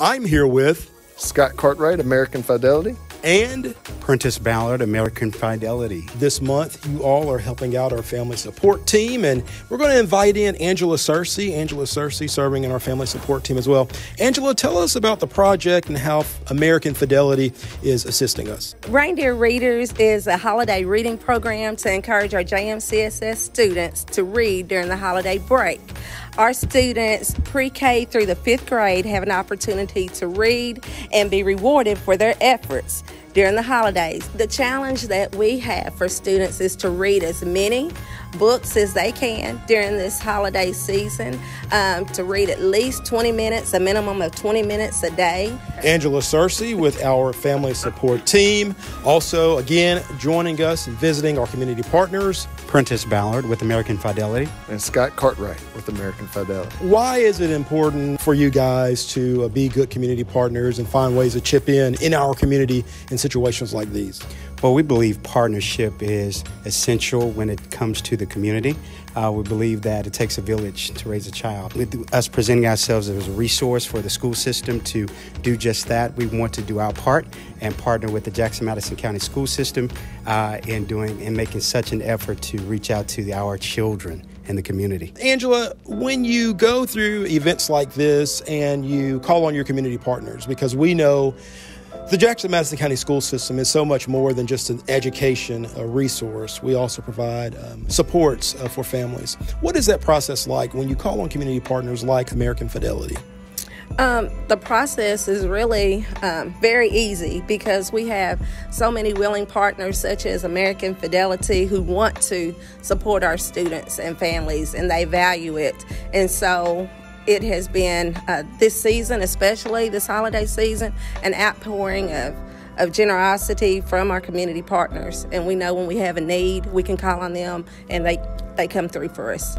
I'm here with Scott Cartwright, American Fidelity. And Prentice Ballard, American Fidelity. this month you all are helping out our family support team and we're going to invite in Angela Searcy. Angela Searcy serving in our family support team as well. Angela, tell us about the project and how American Fidelity is assisting us. Reindeer Readers is a holiday reading program to encourage our JMCSS students to read during the holiday break. Our students pre K through the fifth grade have an opportunity to read and be rewarded for their efforts during the holidays. The challenge that we have for students is to read as many books as they can during this holiday season, um, to read at least 20 minutes, a minimum of 20 minutes a day. Angela Searcy with our family support team. Also, again, joining us and visiting our community partners. Prentice Ballard with American Fidelity. And Scott Cartwright with American Fidelity. Why is it important for you guys to uh, be good community partners and find ways to chip in in our community in situations like these? Well, we believe partnership is essential when it comes to the community. Uh, we believe that it takes a village to raise a child. With us presenting ourselves as a resource for the school system to do just that, we want to do our part and partner with the Jackson Madison County School System uh, in doing and making such an effort to reach out to our children in the community. Angela, when you go through events like this and you call on your community partners, because we know the Jackson Madison County school system is so much more than just an education resource. We also provide um, supports uh, for families. What is that process like when you call on community partners like American Fidelity? Um, the process is really um, very easy because we have so many willing partners, such as American Fidelity, who want to support our students and families, and they value it. And so it has been uh, this season, especially this holiday season, an outpouring of of generosity from our community partners. And we know when we have a need, we can call on them, and they they come through for us.